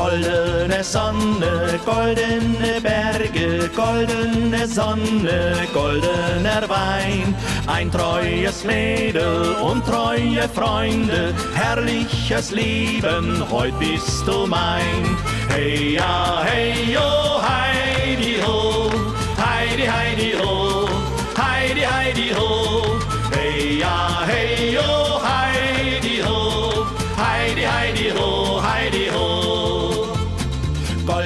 Goldene Sonne, goldene Berge, goldene Sonne, goldener Wein. Ein treues Mädel und treue Freunde, herrliches Leben, heut bist du mein. Hey ja, hey jo, Heidi ho, Heidi, Heidi ho, Heidi, Heidi ho. Hey ja, hey jo, Heidi ho, Heidi, Heidi ho, Heidi ho.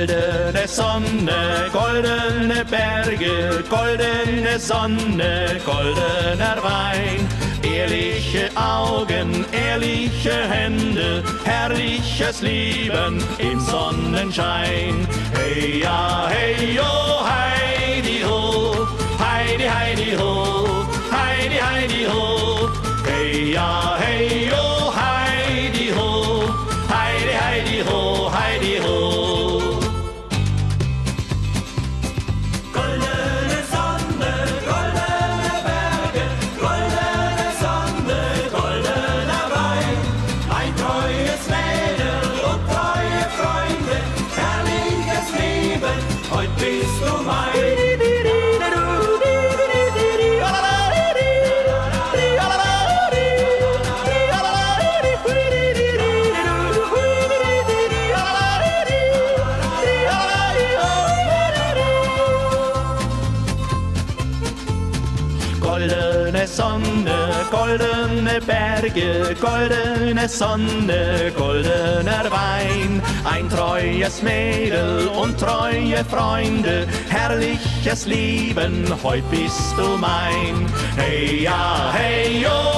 Goldene Sonne, goldene Berge, goldene Sonne, goldener Wein. Ehrliche Augen, ehrliche Hände, herrliches Leben im Sonnenschein. Hey ja, hey jo, Goldene Sonne, goldene Berge, goldene Sonne, goldener Wein. Ein treues Mädel und treue Freunde, herrliches Leben, heut bist du mein. Hey ja, hey jo,